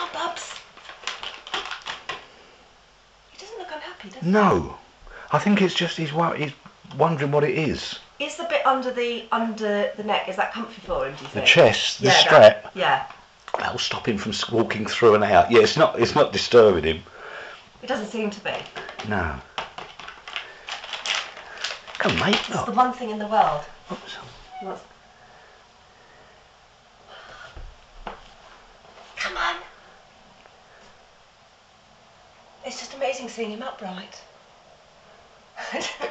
On, Bubs. He doesn't look unhappy, does he? No. I think it's just he's, wo- he's wondering what it is. Is the bit under the under the neck, is that comfy for him, do you The think? chest, the Yeah, that- strap, yeah. that'll stop him from s- walking through and out. Yeah, it's not, it's not disturbing him. It doesn't seem to be. No. Come, mate. It's Look. the one thing in the world. Oops. He wants... Come on. It's just amazing seeing him upright.